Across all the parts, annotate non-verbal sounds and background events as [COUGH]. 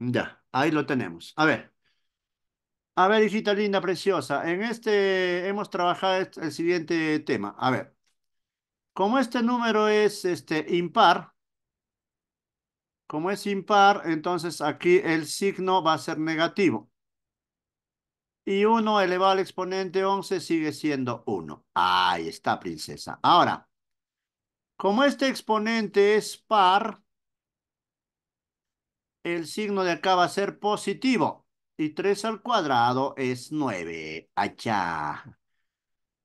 Ya, ahí lo tenemos. A ver. A ver, hijita linda, preciosa. En este hemos trabajado el siguiente tema. A ver. Como este número es este, impar, como es impar, entonces aquí el signo va a ser negativo. Y 1 elevado al exponente 11 sigue siendo 1. Ahí está, princesa. Ahora, como este exponente es par, el signo de acá va a ser positivo. Y 3 al cuadrado es 9. Allá.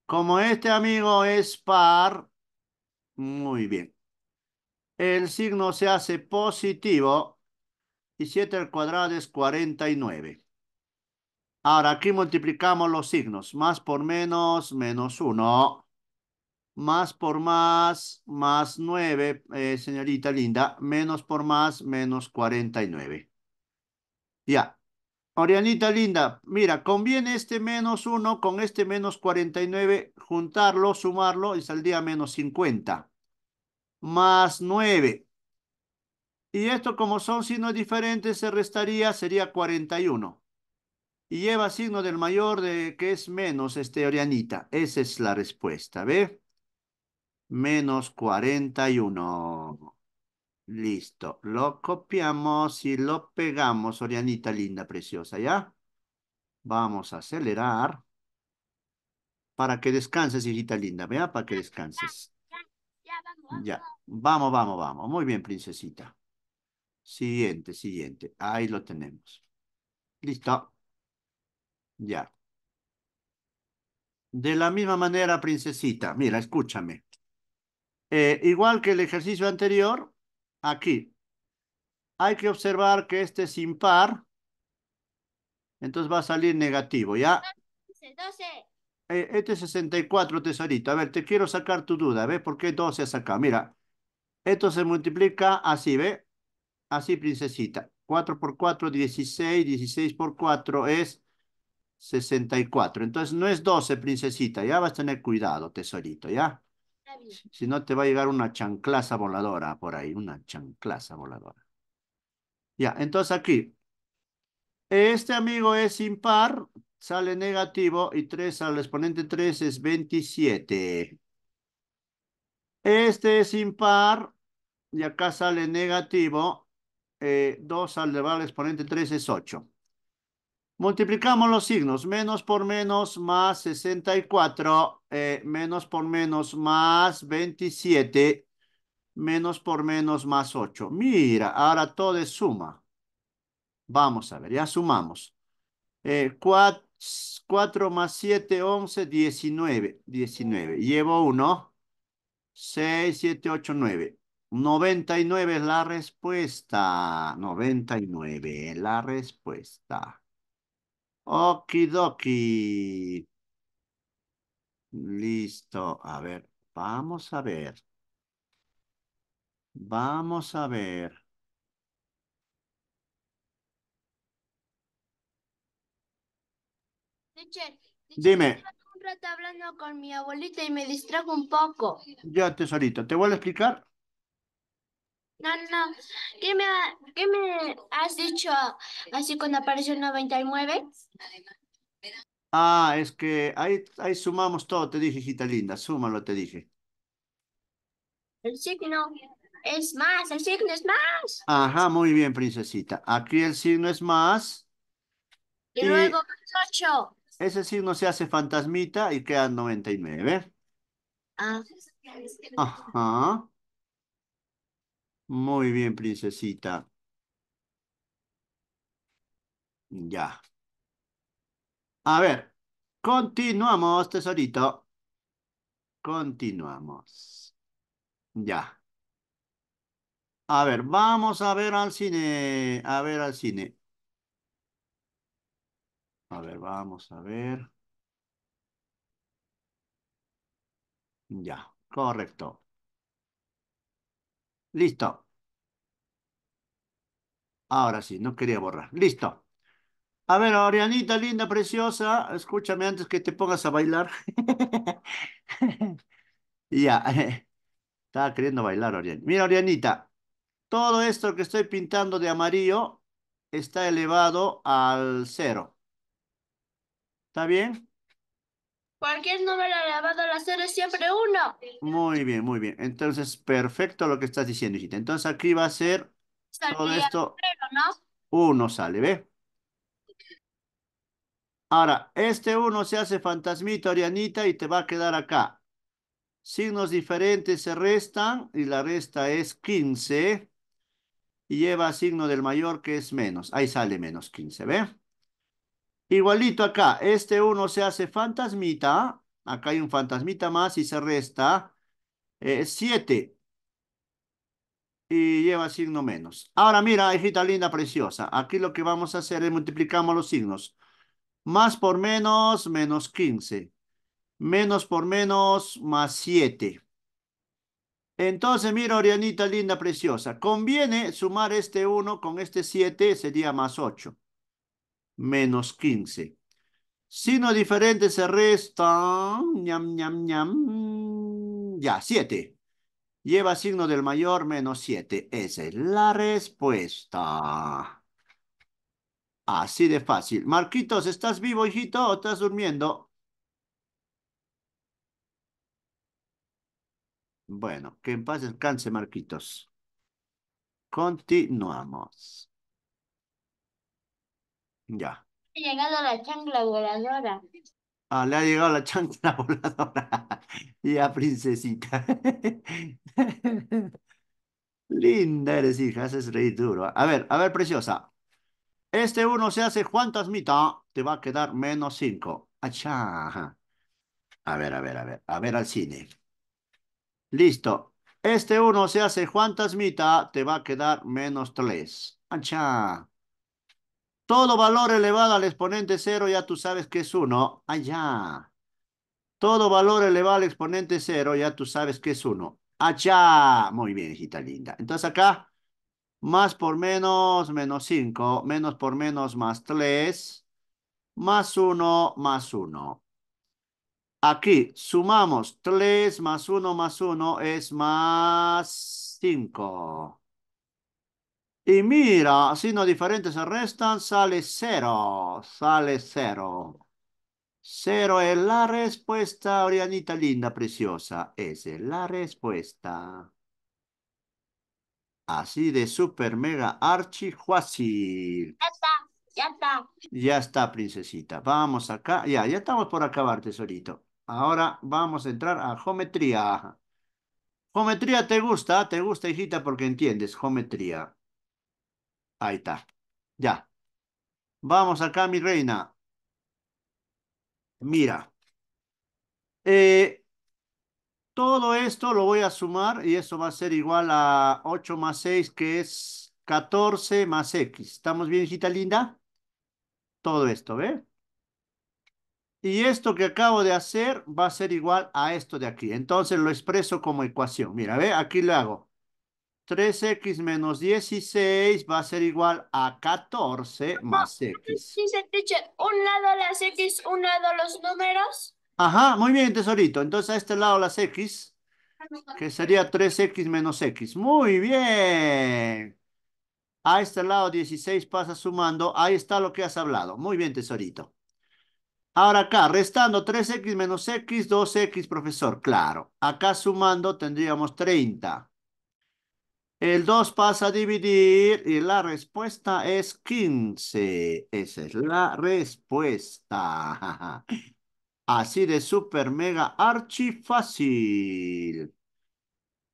Como este amigo es par, muy bien. El signo se hace positivo y 7 al cuadrado es 49. Ahora aquí multiplicamos los signos. Más por menos, menos 1. Más por más, más 9, eh, señorita linda. Menos por más, menos 49. Ya. Orianita linda, mira, conviene este menos 1 con este menos 49, juntarlo, sumarlo y saldría menos 50. Más 9. Y esto como son signos diferentes se restaría, sería 41 y lleva signo del mayor de que es menos, este, Orianita. Esa es la respuesta, ¿ve? Menos 41. Listo. Lo copiamos y lo pegamos, Orianita linda, preciosa, ¿ya? Vamos a acelerar. Para que descanses, hijita linda, ¿vea? Para que descanses. Ya, vamos, vamos, vamos. Muy bien, princesita. Siguiente, siguiente. Ahí lo tenemos. Listo. Ya. De la misma manera, princesita. Mira, escúchame. Eh, igual que el ejercicio anterior, aquí. Hay que observar que este es impar. Entonces va a salir negativo, ¿ya? 12. Eh, este es 64, tesorito. A ver, te quiero sacar tu duda. ¿Ves por qué 12 has sacado? Mira, esto se multiplica así, ¿ve? Así, princesita. 4 por 4, 16. 16 por 4 es 64. Entonces no es 12, princesita. Ya vas a tener cuidado, tesorito, ¿ya? Si no te va a llegar una chanclaza voladora por ahí, una chanclaza voladora. Ya, entonces aquí. Este amigo es impar, sale negativo y 3 al exponente 3 es 27. Este es impar y acá sale negativo. 2 eh, al elevado al exponente 3 es 8. Multiplicamos los signos. Menos por menos más 64. Eh, menos por menos más 27. Menos por menos más 8. Mira, ahora todo es suma. Vamos a ver, ya sumamos. 4, eh, más 7, 11, 19. 19. Llevo 1. 6, 7, 8, 9. 99 es la respuesta. 99 es la respuesta. Okidoki. Listo. A ver, vamos a ver. Vamos a ver. Dime. Un rato hablando con mi abuelita y me distrajo un poco. Ya, tesorito. ¿Te voy a explicar? No, no. ¿Qué me, qué me has dicho así cuando apareció el 99? Ah, es que ahí, ahí sumamos todo, te dije, hijita linda. Súmalo, te dije. El signo es más, el signo es más. Ajá, muy bien, princesita. Aquí el signo es más. Y, luego más 8. Ese signo se hace fantasmita y queda 99. Ah. Ajá. Muy bien, princesita. Ya. A ver, continuamos, tesorito. Continuamos. Ya. A ver, vamos a ver al cine. A ver al cine. A ver, vamos a ver. Ya, correcto. Listo. Ahora sí, no quería borrar. Listo. A ver, Orianita, linda, preciosa, escúchame antes que te pongas a bailar. [LAUGHS] ya, [LAUGHS] estaba queriendo bailar, Orianita. Mira, Orianita, todo esto que estoy pintando de amarillo está elevado al cero. ¿Está bien? Cualquier número elevado a la cero es siempre uno. Muy bien, muy bien. Entonces, perfecto lo que estás diciendo, hijita. Entonces aquí va a ser todo esto, cero, ¿no? uno sale, ¿ve? Ahora, este uno se hace fantasmita, Orianita, y te va a quedar acá. Signos diferentes se restan y la resta es 15 y lleva signo del mayor que es menos. Ahí sale menos 15, ¿ve? Igualito acá, este 1 se hace fantasmita. Acá hay un fantasmita más y se resta 7 y lleva signo menos. Ahora mira, hijita linda, preciosa. Aquí lo que vamos a hacer es multiplicamos los signos. Más por menos, menos 15. Menos por menos, más 7. Entonces, mira, Orianita linda, preciosa. Conviene sumar este 1 con este 7, sería más 8. Menos 15. Signo diferente se resta. ñam, ñam, ñam. Ya, 7. Lleva signo del mayor menos 7. Esa es la respuesta. Así de fácil. Marquitos, ¿estás vivo, hijito, o estás durmiendo? Bueno, que en paz descanse, Marquitos. Continuamos. Ya. Ha llegado la chancla voladora. Ah, le ha llegado la chancla [LAUGHS] voladora. [LAUGHS] Ya, princesita. [LAUGHS] Linda eres, hija, haces reír duro. A ver, a ver, preciosa. Este uno se hace fantasmita, te va a quedar menos 5. Achá. A ver, a ver, a ver, a ver al cine. Listo. Este uno se hace fantasmita, te va a quedar menos 3. Achá. Todo valor elevado al exponente 0 ya tú sabes que es 1. Allá. Todo valor elevado al exponente 0 ya tú sabes que es 1. Allá. Muy bien, hijita linda. Entonces acá, más por menos, menos 5. Menos por menos, más 3. Más 1, más 1. Aquí sumamos 3 más 1 más 1 es más 5. Y mira, signos diferentes se restan, sale 0. Sale 0. 0 es la respuesta, Orianita linda, preciosa. Esa es la respuesta. Así de super mega archi fácil. Ya está, ya está. Ya está, princesita. Vamos acá. Ya, ya estamos por acabar, tesorito. Ahora vamos a entrar a geometría. Geometría te gusta, te gusta, hijita, porque entiendes. Geometría. Ahí está. Ya. Vamos acá, mi reina. Mira. Eh, todo esto lo voy a sumar y eso va a ser igual a 8 más 6, que es 14 más X. ¿Estamos bien, hijita linda? Todo esto, ¿ve? Y esto que acabo de hacer va a ser igual a esto de aquí. Entonces lo expreso como ecuación. Mira, ve, aquí le hago. 3x menos 16 va a ser igual a 14 más x. Dice, teacher, un lado las X, un lado los números. Ajá, muy bien, tesorito. Entonces a este lado las x, que sería 3x menos x. Muy bien. A este lado 16 pasa sumando. Ahí está lo que has hablado. Muy bien, tesorito. Ahora acá, restando 3x menos x, 2x, profesor. Claro. Acá sumando tendríamos 30. El 2 pasa a dividir y la respuesta es 15. Esa es la respuesta. [LAUGHS] Así de super mega archi fácil.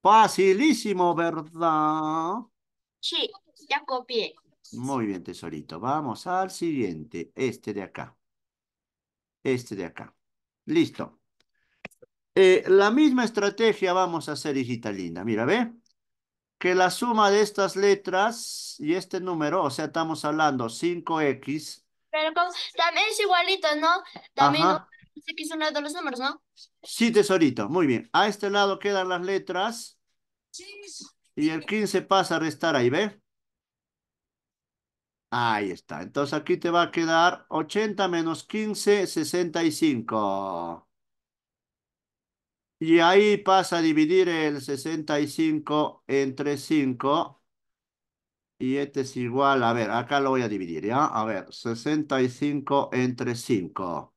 Facilísimo, ¿verdad? Sí, ya copié. Muy bien, tesorito. Vamos al siguiente. Este de acá. Este de acá. Listo. Eh, la misma estrategia vamos a hacer, hijita linda. Mira, ¿ve? Que la suma de estas letras y este número, o sea, estamos hablando 5x. Pero como- también es igualito, ¿no? También Ajá. X uno de los números, ¿no? Sí, tesorito. Muy bien. A este lado quedan las letras y el 15 pasa a restar ahí, ¿ve? Ahí está. Entonces aquí te va a quedar 80 menos 15, 65. Y ahí pasa a dividir el 65 entre 5 Y este es igual, a ver, acá lo voy a dividir, ¿ya? A ver, 65 entre 5.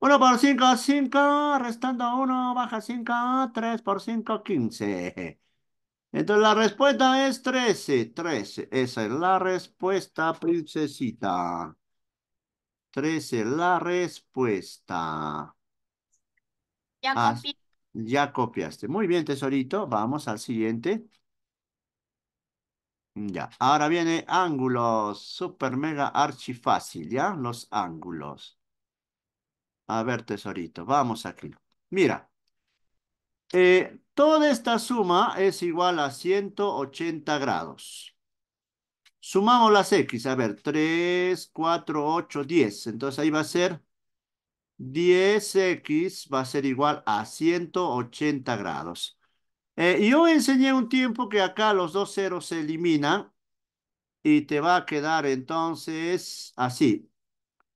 1 por 5, 5, restando 1, baja 5, 3 por 5, 15. Entonces la respuesta es 13, 13. Esa es la respuesta, princesita. 13, la respuesta. Ya copié. Ya copiaste. Muy bien, tesorito. Vamos al siguiente. Ya, ahora viene ángulos, super mega archi fácil, ¿ya? Los ángulos. A ver, tesorito, vamos aquí. Mira, eh, toda esta suma es igual a 180 grados. Sumamos las X, a ver, 3, 4, 8, 10. Entonces ahí va a ser 10X, va a ser igual a 180 grados. Eh, yo enseñé un tiempo que acá los dos ceros se eliminan y te va a quedar entonces así.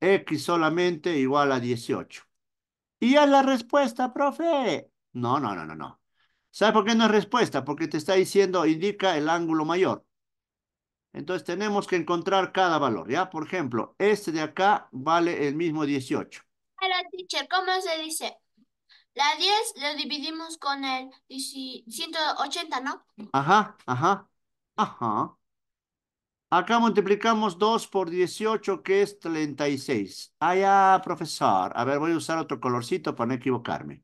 X solamente igual a 18. ¿Y es la respuesta, profe? No, no, no, no, no. ¿Sabe por qué no es respuesta? Porque te está diciendo, indica el ángulo mayor. Entonces tenemos que encontrar cada valor, ¿ya? Por ejemplo, este de acá vale el mismo 18. Teacher, ¿cómo se dice? La 10 lo dividimos con el 180, ¿no? Ajá, ajá, ajá. Acá multiplicamos 2 por 18, que es 36. Ah, ya, profesor. A ver, voy a usar otro colorcito para no equivocarme.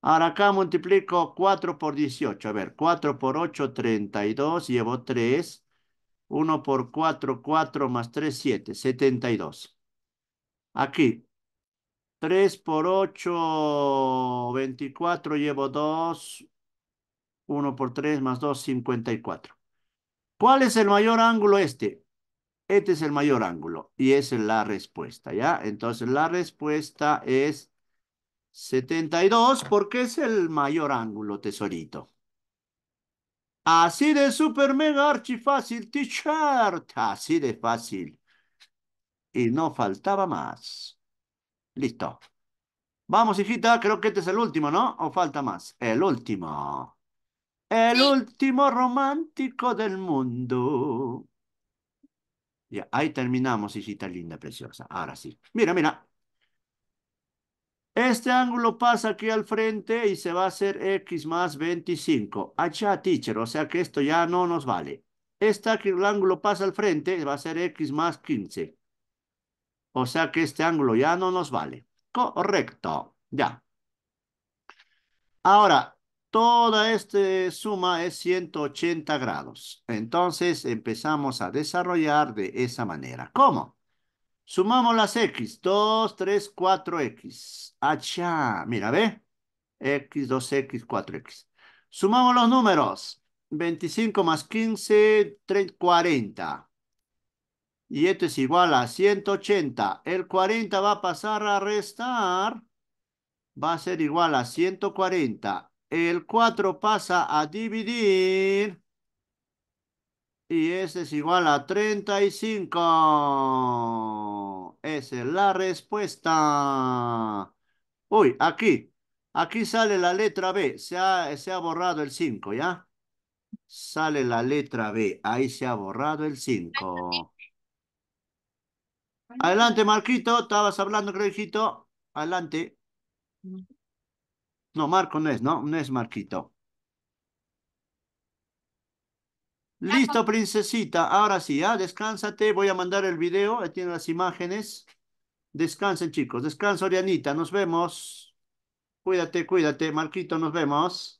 Ahora acá multiplico 4 por 18. A ver, 4 por 8, 32. Llevo 3. 1 por 4, 4 más 3, 7. 72. Aquí. 3 por 8, 24. Llevo 2. 1 por 3 más 2, 54. ¿Cuál es el mayor ángulo este? Este es el mayor ángulo y esa es la respuesta, ¿ya? Entonces la respuesta es 72 porque es el mayor ángulo, tesorito. Así de super mega archi fácil, t-shirt. Así de fácil. Y no faltaba más. Listo. Vamos, hijita, creo que este es el último, ¿no? ¿O falta más? El último. El Sí. último romántico del mundo. Ya, ahí terminamos, hijita linda, preciosa. Ahora sí. Mira, mira. Este ángulo pasa aquí al frente y se va a hacer X más 25. Allá, teacher, o sea que esto ya no nos vale. Este ángulo pasa al frente, va a ser X más 15. O sea que este ángulo ya no nos vale. Correcto, ya. Ahora, toda esta suma es 180 grados. Entonces empezamos a desarrollar de esa manera. ¿Cómo? Sumamos las X. 2, 3, 4X. Achá. Mira, ¿ve? X, 2X, 4X. Sumamos los números. 25 más 15, 30, 40. Y esto es igual a 180. El 40 va a pasar a restar. Va a ser igual a 140. El 4 pasa a dividir. Y ese es igual a 35. Esa es la respuesta. Uy, aquí. Aquí sale la letra B. Se ha, se ha borrado el 5, ¿ya? Sale la letra B. Ahí se ha borrado el 5. Adelante, Marquito. Estabas hablando, creo, hijito. Adelante. No, Marco no es, ¿no? No es Marquito. Listo, princesita. Ahora sí, ¿ah? Descánsate. Voy a mandar el video. Ahí tienen las imágenes. Descansen, chicos. Descansa, Orianita. Nos vemos. Cuídate, cuídate. Marquito, nos vemos.